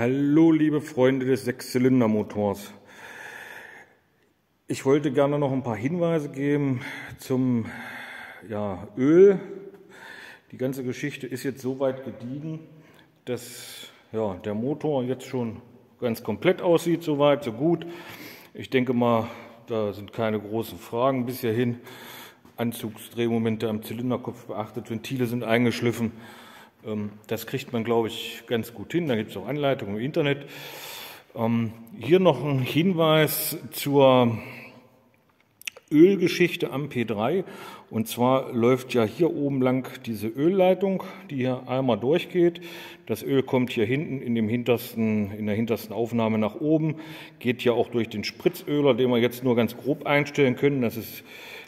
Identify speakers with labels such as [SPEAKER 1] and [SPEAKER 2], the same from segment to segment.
[SPEAKER 1] Hallo liebe Freunde des Sechszylindermotors. Ich wollte gerne noch ein paar Hinweise geben zum ja, Öl. Die ganze Geschichte ist jetzt so weit gediegen, dass ja, der Motor jetzt schon ganz komplett aussieht, so weit, so gut. Ich denke mal, da sind keine großen Fragen bis hierhin. Anzugsdrehmomente am Zylinderkopf beachtet, Ventile sind eingeschliffen. Ähm, das kriegt man, glaube ich, ganz gut hin. Da gibt es auch Anleitungen im Internet. Ähm, hier noch ein Hinweis zur Ölgeschichte am P3. Und zwar läuft ja hier oben lang diese Ölleitung, die hier einmal durchgeht. Das Öl kommt hier hinten in, dem hintersten, in der hintersten Aufnahme nach oben, geht ja auch durch den Spritzöler, den wir jetzt nur ganz grob einstellen können. Das ist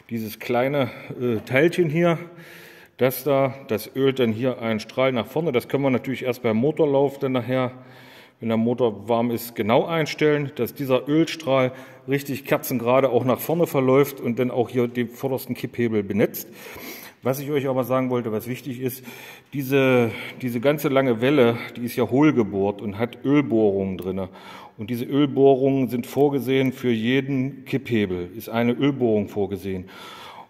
[SPEAKER 1] dieses kleine äh, Teilchen hier. Das da, das ölt dann hier einen Strahl nach vorne. Das können wir natürlich erst beim Motorlauf dann nachher, wenn der Motor warm ist, genau einstellen, dass dieser Ölstrahl richtig kerzengerade auch nach vorne verläuft und dann auch hier den vordersten Kipphebel benetzt. Was ich euch aber sagen wollte, was wichtig ist, diese, diese ganze lange Welle, die ist ja hohlgebohrt und hat Ölbohrungen drinne. Und diese Ölbohrungen sind vorgesehen für jeden Kipphebel, ist eine Ölbohrung vorgesehen.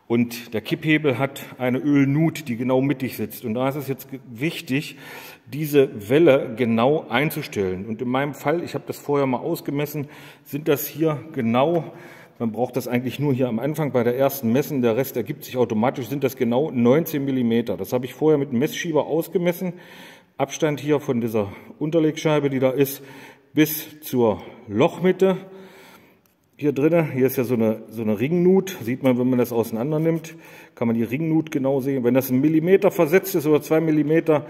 [SPEAKER 1] Und der Kipphebel hat eine Ölnut, die genau mittig sitzt. Und da ist es jetzt wichtig, diese Welle genau einzustellen. Und in meinem Fall, ich habe das vorher mal ausgemessen, sind das hier genau, man braucht das eigentlich nur hier am Anfang bei der ersten Messen, der Rest ergibt sich automatisch, sind das genau 19 Millimeter. Das habe ich vorher mit einem Messschieber ausgemessen. Abstand hier von dieser Unterlegscheibe, die da ist, bis zur Lochmitte hier drinnen, hier ist ja so eine, so eine Ringnut, sieht man, wenn man das auseinander nimmt, kann man die Ringnut genau sehen. Wenn das ein Millimeter versetzt ist oder zwei Millimeter,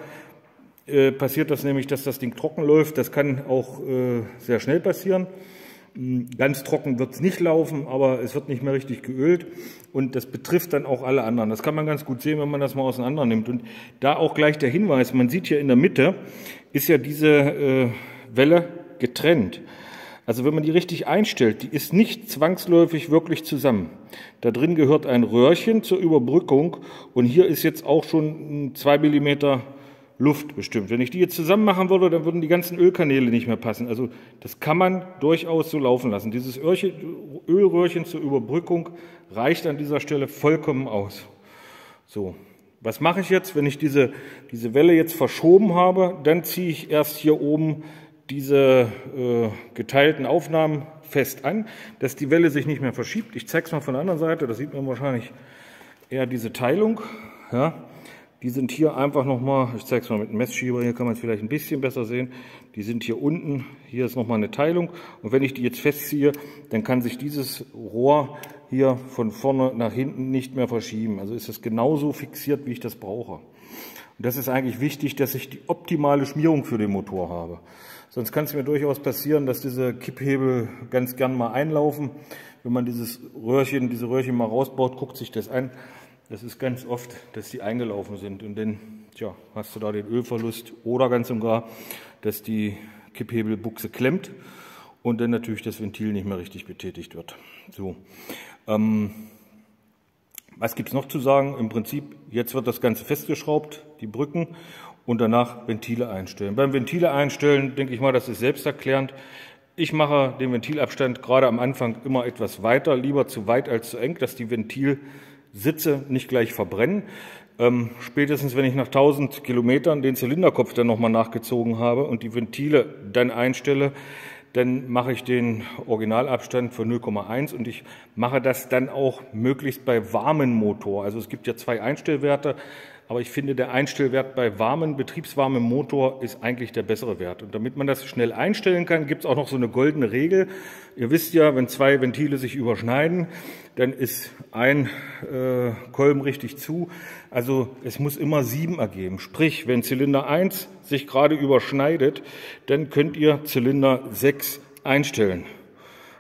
[SPEAKER 1] äh, passiert das nämlich, dass das Ding trocken läuft. Das kann auch äh, sehr schnell passieren. Hm, ganz trocken wird es nicht laufen, aber es wird nicht mehr richtig geölt und das betrifft dann auch alle anderen. Das kann man ganz gut sehen, wenn man das mal auseinander nimmt. Und da auch gleich der Hinweis, man sieht hier in der Mitte, ist ja diese äh, Welle getrennt. Also wenn man die richtig einstellt, die ist nicht zwangsläufig wirklich zusammen. Da drin gehört ein Röhrchen zur Überbrückung und hier ist jetzt auch schon zwei Millimeter Luft bestimmt. Wenn ich die jetzt zusammen machen würde, dann würden die ganzen Ölkanäle nicht mehr passen. Also das kann man durchaus so laufen lassen. Dieses Ölröhrchen zur Überbrückung reicht an dieser Stelle vollkommen aus. So, was mache ich jetzt, wenn ich diese, diese Welle jetzt verschoben habe? Dann ziehe ich erst hier oben diese äh, geteilten Aufnahmen fest an, dass die Welle sich nicht mehr verschiebt. Ich zeige es mal von der anderen Seite, da sieht man wahrscheinlich eher diese Teilung. Ja. Die sind hier einfach nochmal, ich zeige es mal mit dem Messschieber, hier kann man es vielleicht ein bisschen besser sehen. Die sind hier unten, hier ist nochmal eine Teilung. Und wenn ich die jetzt festziehe, dann kann sich dieses Rohr hier von vorne nach hinten nicht mehr verschieben. Also ist es genauso fixiert, wie ich das brauche. Und das ist eigentlich wichtig, dass ich die optimale Schmierung für den Motor habe. Sonst kann es mir durchaus passieren, dass diese Kipphebel ganz gern mal einlaufen. Wenn man dieses Röhrchen, diese Röhrchen mal rausbaut, guckt sich das an. Das ist ganz oft, dass die eingelaufen sind. Und dann tja, hast du da den Ölverlust oder ganz und gar, dass die Kipphebelbuchse klemmt und dann natürlich das Ventil nicht mehr richtig betätigt wird. So. Ähm, was gibt's noch zu sagen? Im Prinzip, jetzt wird das Ganze festgeschraubt, die Brücken, und danach Ventile einstellen. Beim Ventile einstellen, denke ich mal, das ist selbsterklärend. Ich mache den Ventilabstand gerade am Anfang immer etwas weiter, lieber zu weit als zu eng, dass die Ventilsitze nicht gleich verbrennen. Ähm, spätestens, wenn ich nach 1000 Kilometern den Zylinderkopf dann nochmal nachgezogen habe und die Ventile dann einstelle, dann mache ich den Originalabstand für 0,1 und ich mache das dann auch möglichst bei warmen Motor. Also es gibt ja zwei Einstellwerte. Aber ich finde, der Einstellwert bei warmen, betriebswarmem Motor ist eigentlich der bessere Wert. Und damit man das schnell einstellen kann, gibt es auch noch so eine goldene Regel. Ihr wisst ja, wenn zwei Ventile sich überschneiden, dann ist ein äh, Kolben richtig zu. Also es muss immer sieben ergeben. Sprich, wenn Zylinder 1 sich gerade überschneidet, dann könnt ihr Zylinder 6 einstellen.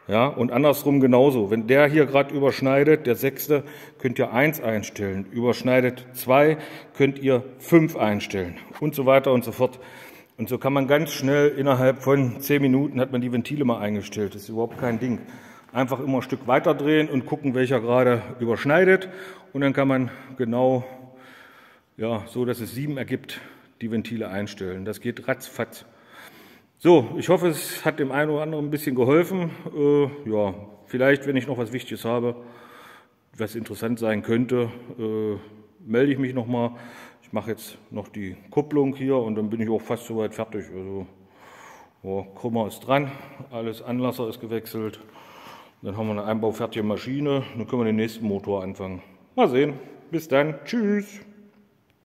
[SPEAKER 1] Ja, und andersrum genauso. Wenn der hier gerade überschneidet, der sechste, könnt ihr eins einstellen. Überschneidet zwei, könnt ihr fünf einstellen. Und so weiter und so fort. Und so kann man ganz schnell innerhalb von zehn Minuten hat man die Ventile mal eingestellt. Das ist überhaupt kein Ding. Einfach immer ein Stück weiter drehen und gucken, welcher gerade überschneidet. Und dann kann man genau, ja, so dass es sieben ergibt, die Ventile einstellen. Das geht ratzfatz. So, ich hoffe, es hat dem einen oder anderen ein bisschen geholfen. Äh, ja, vielleicht, wenn ich noch was Wichtiges habe, was interessant sein könnte, äh, melde ich mich nochmal. Ich mache jetzt noch die Kupplung hier und dann bin ich auch fast soweit fertig. Also, ja, Krümmer ist dran, alles Anlasser ist gewechselt. Dann haben wir eine einbaufertige Maschine, dann können wir den nächsten Motor anfangen. Mal sehen. Bis dann. Tschüss.